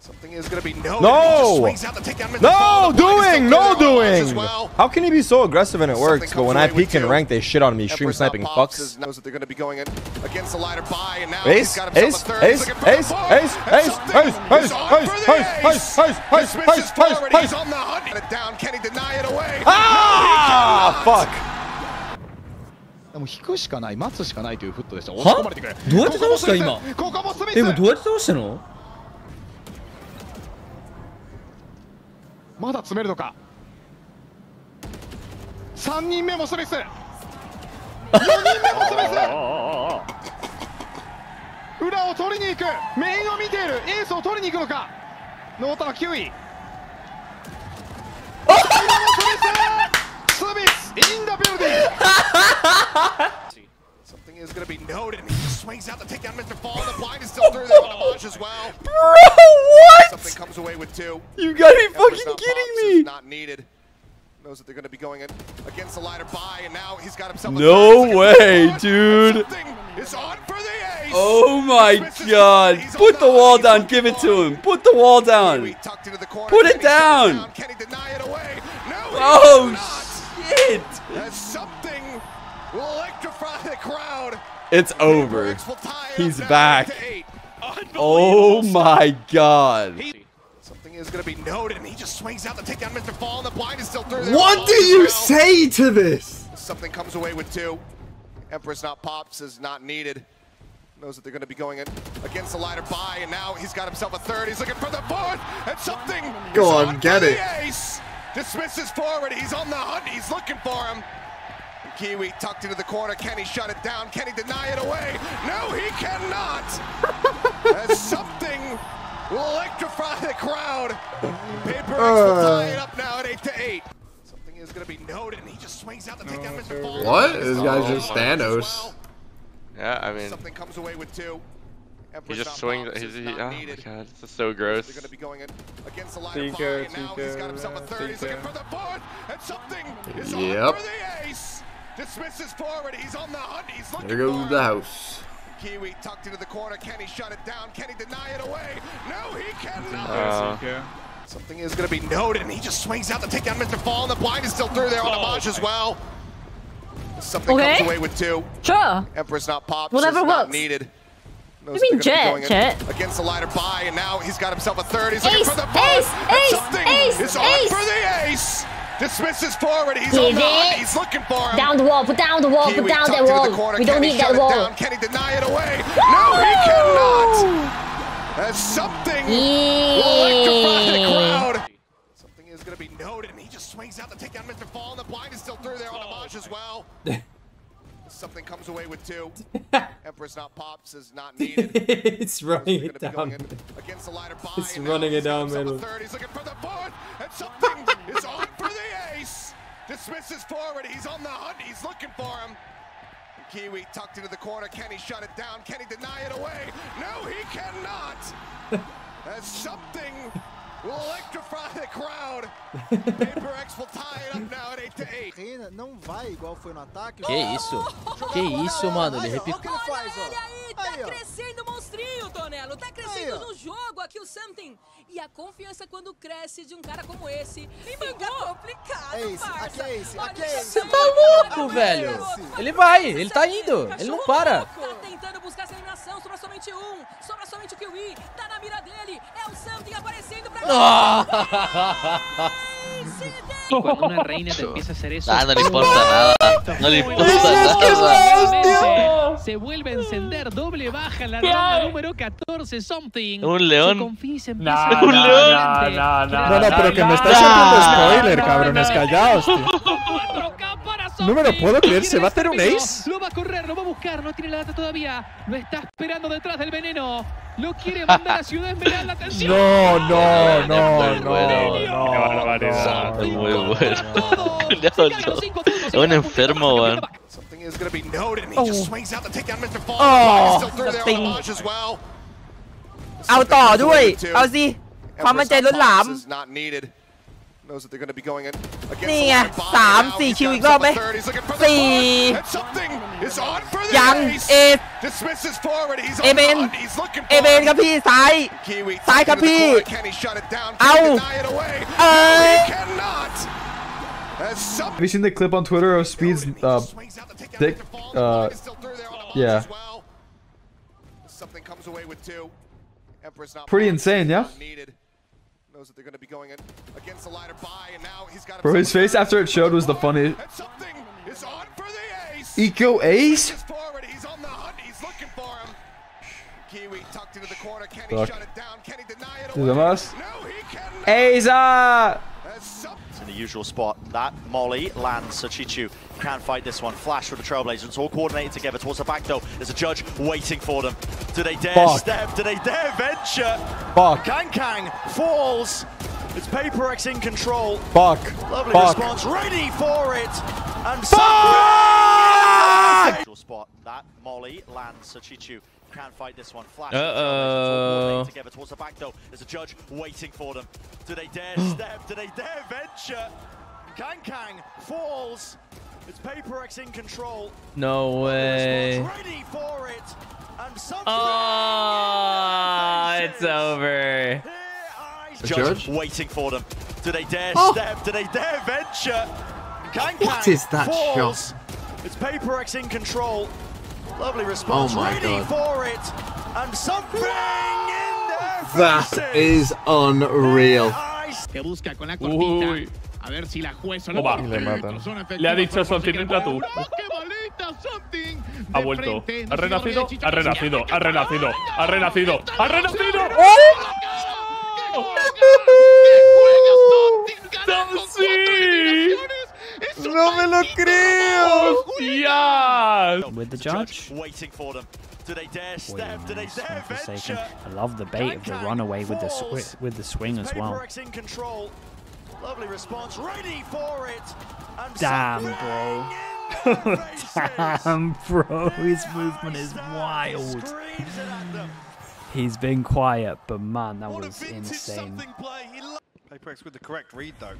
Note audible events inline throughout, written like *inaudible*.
Something is gonna be noted. No! He just swings out to take down Mr. No Fall. The blind is doing, still no through there on doing. as well. How can he be so aggressive and it works, but comes when I away with peak in two. rank, they shit on me, stream Emperor's not sniping pops, fucks. Knows that they're gonna be going in against the lighter buy, and now Ace, he's got himself ace, a third. ace, He's looking for ace, the fourth. ace, And ace, something ace, is ace, on ace, for the ace, ace. ace, ace, ace, Dismisses ace, ace, forward. ace. He's on the hunt. Get it down. Can he deny it away? Ah, fuck. でも引くしかない待つしかないというフットでした押はし込まれてくるどうやって倒した今ここもスミスでもどうやって倒したの まだ詰めるのか？3人目もスミス。4人目もスミス。裏を取りに行く。メインを見ている。エースを取りに行くのか？ノータの9位。*laughs* スミス。インダビルディ。*laughs* ング Something is gonna be noted. and He just swings out to take down Mr. Fall. The blind is still through there on Amaj as well. Bro, what? Something what? comes away with two. You gotta be fucking kidding me. Not needed. Knows that they're going to be going in against the lighter buy, and now he's got himself. No third. Way, dude. Is on for the ace. Oh my god. Put the wall down, give it to him. Put the wall down. Kiwi tucked into the corner. Put it Can he shut down. Can he deny it away? No. he Oh cannot. shit. It's over. Rex will tie it He's back. eight to eight. Oh my god. Something is going to be noted, and he just swings out to take down Mr. Fall, and the blind is still through there. What Fall do you say to this? Something comes away with two. Empress not pops is not needed. Knows that they're going to be going in against the lighter by, and now he's got himself a third. He's looking for the fourth, and something. Go on, get it. Ace dismisses forward. He's on the hunt. He's looking for him. Kiwi tucked into the corner. Can he shut it down? Can he deny it away? No, he cannot. *laughs* As something will electrify the crowd. Paper Rex will tie it up now at eight to eight. Something is going to be noted, and he just swings out to take down Mr. Fall. What? This guy's Oh, just Thanos. well. Yeah, I mean, Something comes away with two. he just swings. pops, He's, is he, oh my god, this is so They're gross. going to be going against the lighter buy, Seeker, and now he's got himself a Seeker, third. He's looking for the fourth, and something is Yep. on for the ace. Dismisses forward. He's on the hunt. He's looking There goes the house. Kiwi tucked into the corner. Can he shut it down? Can he deny it away? No, he cannot. Uh, Something is going to be noted, and he just swings out to take down Mr. Fall, and the blind is still through there on Amaj as well. Something Okay. comes away with two. Sure. Empress not popped. Whatever is not works. needed. Knows You mean jet, gonna be going jet? Against the lighter by, and now he's got himself a third. He's Ace, looking for the ace, fourth. and ace, something ace, is on ace. for the ace. Dismisses forward. He's Give on the it. He's looking for him. Down the wall, put down the wall, Kiwi put down tucked that into wall. the corner. We Can don't he need shut that it wall. down? Can he deny it away? No, he cannot. As something will electrify the crowd. Something is going to be noted, and he just swings out to take down Mr. Fall, and the blind is still through there on Amaj as well. *laughs* Something comes away with two. *laughs* Empress not pops is not needed. *laughs* it's running it gonna be going down. Against the lighter buy, It's running it down himself middle. Third. He's looking for the fourth, and something is on for the ace. Dismisses forward. He's on the hunt. He's looking for him. Kiwi tucked into the corner. Can he shut it down? Can he deny it away? No, he cannot. *laughs* As something vai. Que isso? Que isso, mano? Ele repitou. Olha ele aí! Tá Aí, crescendo monstrinho, Tonelo. Tá crescendo Aí, no jogo aqui o Something. E a confiança quando cresce de um cara como esse fica complicado, É esse, parça. aqui é esse, aqui o é esse. Você tá louco, meu velho. Ele vai, ele tá indo. Ele não para. Tá tentando buscar essa eliminação, sobra somente um, sobra somente o Kiwi, tá na mira dele, é o Something aparecendo pra Cuando una reina te empieza a hacer eso. Ah, no le importa nada. No le importa nada. Se vuelve a encender, doble baja en la ronda número 14, something. Un león. No, a no, no, no, no, No, no, pero que me estás haciendo spoiler, cabrones, callaos, tío. 4K para No *laughs* me lo puedo creer, ¿se va a hacer un ace? Lo va a correr, lo va a buscar, no tiene la data todavía. Lo está esperando detrás del veneno. Lo quiere mandar a Ciudad Esmeralda. *laughs* Atención. No, no, no, no, no. Qué barbaridad. Muy bueno. Es un enfermo. Something is going to be noted, and he Oh. just swings out to take down Mr. Fall. Oh, Oh, still through there on something. Amaj as well. เอาต่อด้วย Something เอาสิ ความมั่นใจล้นหลาม Empress not pops is not needed. Knows that they're going to be going in against นี่ the ไง line of bomb. สาม Now สี่ he's คิว got อีกรอบไหม himself a third. He's looking for the สี่ fourth. And something is on for the ยัง ace. เอส Dismisses forward. He's เอ on เบ the น hunt. He's looking เอ for เบน him. ครับพี่ซ้าย Kiwi ซ้ายครับ tucked into พี่ the corner. Can he shut it down? Can เอา he deny it away? เอ้ No, ย he cannot. As some Have you seen the clip on Twitter of Speed's uh, swings out the takedown dick? after fall. Uh, It's still through there on the yeah. Something comes away with two. Emperor's not Pretty insane, yeah? not Needed. Knows that they're going to be going in against the ladder by, and now he's got Bro, his face after it showed was the funniest. And something is on for the ace. Eco Ace? Pushes forward. He's on the hunt. He's looking for him. Kiwi tucked into the corner. Can he Fuck. shut it down? Can he deny it Is it away? us? No, he cannot. Aza! As in the usual spot. That Molly lands, so CHICHOO can fight this one. Flash for the Trailblazers, all coordinated together towards the back door. There's a judge waiting for them. Do they dare Fuck. step? Do they dare venture? Fuck. Kang Kang falls. It's Paper Rex in control. Fuck. Lovely Fuck. response, ready for it. And Fuck! Usual spot. That Molly lands, so CHICHOO can fight this one. Flash. Uh-oh. together towards the back door. There's a judge waiting for them. Do they dare *gasps* step? Do they dare venture? Kang Kang falls. It's Paper Rex in control. No oh, way. response, Ready for it. And. Oh, it's over. The judge? waiting for them. Do they dare Oh. step? Do they dare venture? Kang What Kang is that falls. It's Paper Rex in control. Lovely response. Oh my Ready God. for it. And something in their That unreal. Que busca con la Uy. A ver si la jueza Opa. Y le matan. Le ha dicho something, entra tú. Ha vuelto. Ha renacido. Ha renacido. Ha renacido. Ha renacido. Ha renacido. ¡Qué juega, ¡Sí! No me lo creo. ¡Hostias! With the judge? waiting for them. Do they dare step? Do they dare venture? I love the bait of the runaway with the with the swing as well. Lovely response. Ready for it. And Damn, bro. in their *laughs* faces. Damn, bro, his movement is wild. screams it at them. He's been quiet, but man, that What was insane. something play. He lo- Apex with the correct read though.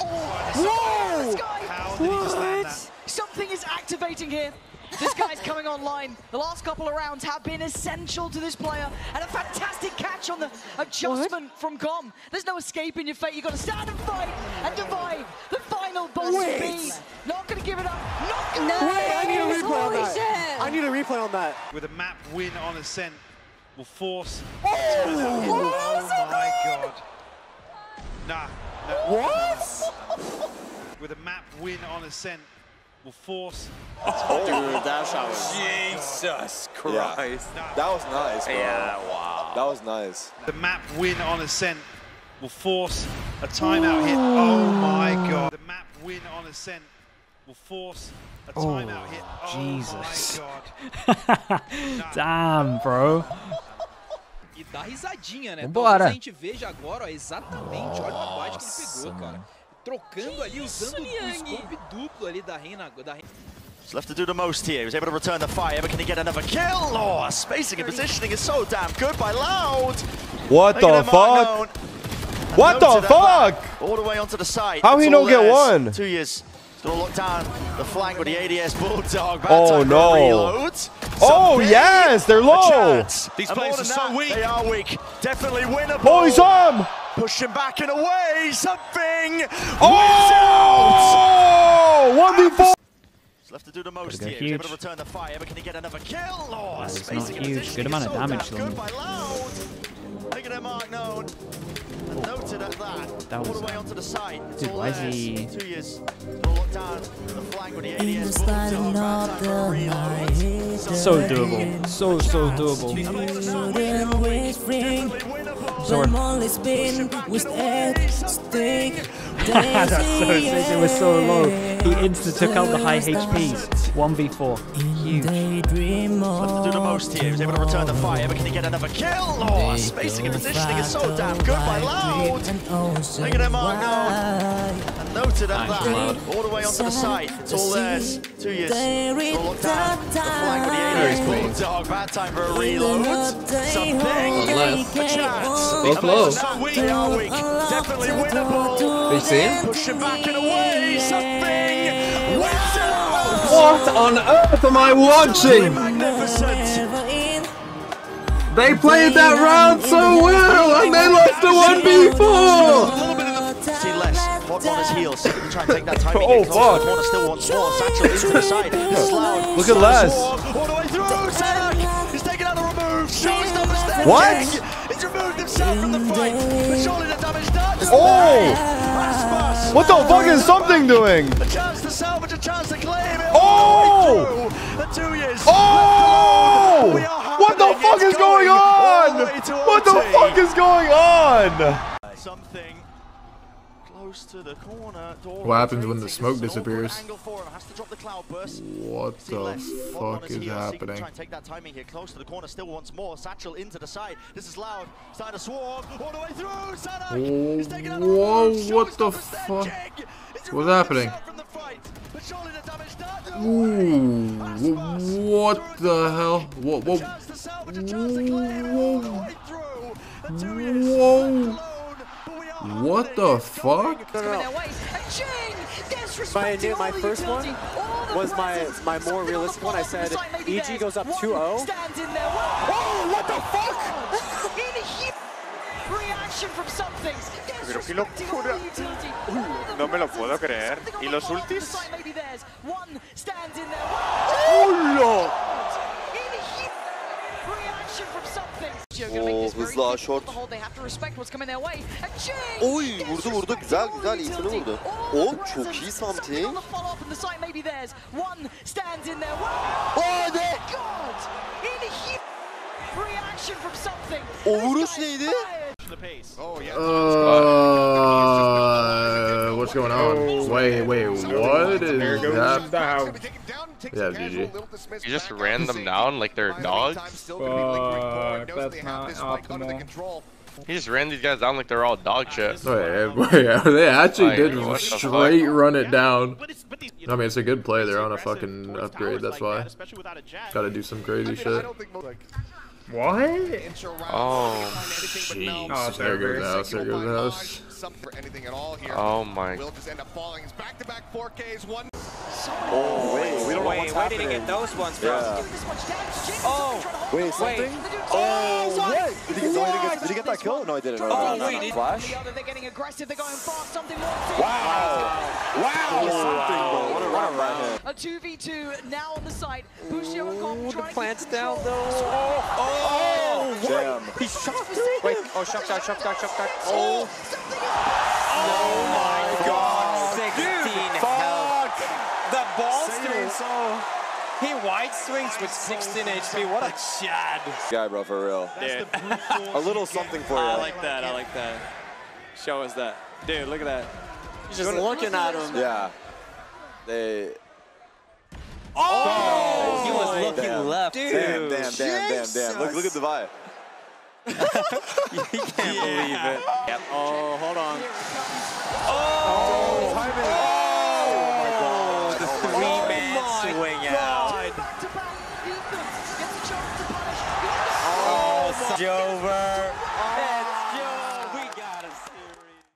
Oh, Whoa! How did he just land that? Something is activating here. This guy's coming online. The last couple of rounds have been essential to this player, and a fantastic catch on the adjustment from Gom. There's no escaping your fate. You've got to stand and fight and divide. The final boss Wait. B. Not going to give it up. Not going to No, Wait, I need a replay on that. shit. I need a replay on that. With a map win on Ascent will force. Oh, Oh my god. Nah. no. What? With a map win on Ascent will force. Oh. Dude, that shot was. Jesus Christ. That was nice, bro. Yeah, wow. That was nice. The map win on Ascent will force a timeout hit. Oh my god. The map win on Ascent will force a Oh, timeout hit. Jesus. Oh my god. *laughs* Damn, bro. E dá risadinha, né? Vambora. Talvez a gente veja agora, ó, exatamente, olha o abate que ele pegou, cara. Trocando ali, usando o scope duplo ali da Reina. Da Reina. He's left to do the most here. He was able to return the fire, but can he get another kill? Oh, spacing and positioning is so damn good by Loud. What Making the their mark known. fuck? What the Noted at that. fuck? All the way onto the side. How he It's don't get one? Two years. He's gonna lock down the flank with the ADS Bulldog. Bad Oh, time for a no. reload. Oh, Something. yes, they're A low. These And players are than so that, weak. They are weak. Definitely winnable. Boys on! Pushing back and away. Something. Oh! 1v4! He's left to do the most go here. He's able to return the fire, but can he get another kill? Oh, Oh, it's not huge. Good amount of damage, though. Good by Loud. Making their mark known. And noted at that. That all was, the way onto the side. It's dude, all why is he- Two years. Gonna lock down the flank with the ADS Bulldog. Bad time for a reload. So doable. So, so doable. That's so sick. It was so low. He insta took out the high HPs. 1v4. Huge. Left to do the most here. He's able to return the fire, but can he get another kill? Oh, spacing and positioning is so damn good by Loud. Making their mark known. And Noted at that. Cloud. All the way onto the side. It's all theirs. Two years. All locked down. The flag with the Very 88 clean. Bulldog. Bad time for a reload. Something. Unless- A chance. Both low. They are weak. Definitely winnable. You see him? Back and away. Something. What on earth am I watching? They played that round so well and they lost to 1v4! See less. Hot on his heels. Try and take that timing. *laughs* Oh, fuck. Still wants more. Satchel into the side. This is loud. Look at Les. All the way through. He's taking out the remove. Shows double step. What? He's removed from the fight. But surely the damage done. Oh! Rasmus. What the fuck is something doing? A chance to salvage, a chance to claim it. Oh! The way through. The two years. Oh! What the fuck is going on? the way to What the fuck is going on? Something What happens when the smoke disappears? What the fuck is happening? Try and take that timing here, close to the corner, still once more. Satchel into the side. This is loud. To swarm all the way through. Saadhak. He's taking out Whoa, what the fuck? What's happening? himself from the fight. But surely the damage done. Ooh, what the hell? Whoa, whoa, Chance to salvage, a chance to claim it all the whoa, way through. The two years whoa. What the fuck? No, no, no. My, My, my first one was my, my more realistic one. I said EG goes up 2-0. Oh, what the fuck? *laughs* Reaction from something. Pero qué locura. No me lo puedo creer. ¿Y los ultis? ¡Hola! Oo hızlı short. Oy vurdu vurdu. güzel güzel iyisini vurdu. O çok iyi something. Hadi. O vuruş neydi? Oh, yeah. Uh, what's going on? Wait, wait, what is that? Yeah, GG. You just ran them down like they're dogs? Fuck, that's not optimal. He just ran these guys down like they're all dog shit. Wait, wait, they actually Like, did straight run it down. I mean, it's a good play. They're on a fucking upgrade, that's why. Gotta do some crazy shit. What? Oh, oh. Jeez. There goes the house, there goes the house. For anything at all here. Oh my. Will just end up falling. It's back-to-back 4Ks. One. Oh wait, we don't know Wait, what's oh, where oh, did he get those ones from? Yeah. Oh, Wait, something? Oh, what? Did he, get, no, he didn't get, did he get that kill? No, he didn't. No, no, Oh, no, wait, no. it- Flash? They're getting aggressive. They're going fast. Something more. Wow. Wow. Something, bro. What a run by him. A 2v2 now on the side. Bushio and Com trying plant's to keep down control. though. Oh, oh, Damn. He shot Wait, oh, shock dart, shock dart, shock dart. Oh. oh. Oh my god. 16 health. The ball through. stream. He wide swings with 16 HP. What a chad. Guy, bro, for real. Dude. *laughs* A little something for you. I like that. I like that. Show us that. Dude, look at that. He's just Gonna- looking at him. Yeah. They. Oh! He was looking damn. left, Damn, damn, damn, damn, damn. Look, look at the vibe. He can't believe it. Yep. Oh, hold on. Oh, oh timing. Oh, oh the three-man swing out. Oh, Jover.